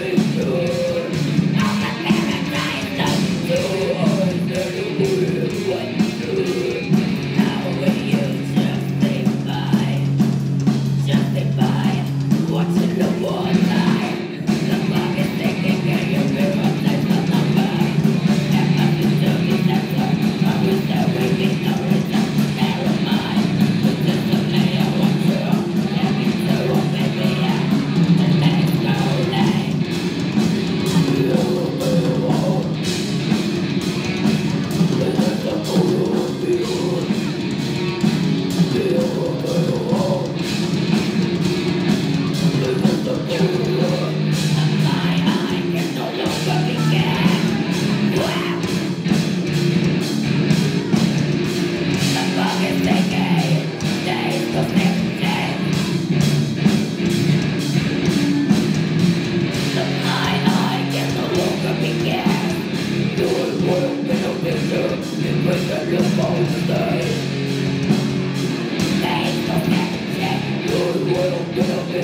Deus.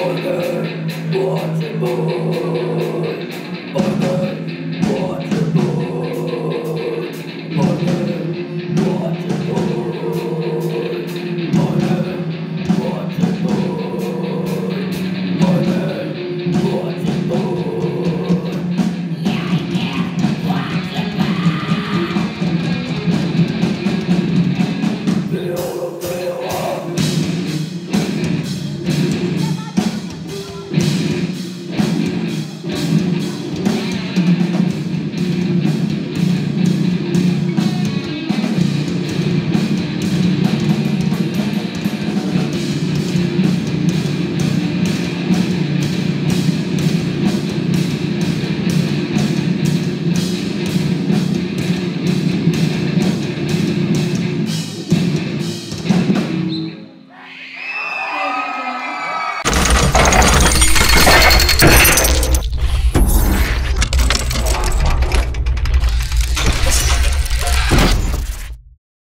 for her, what more?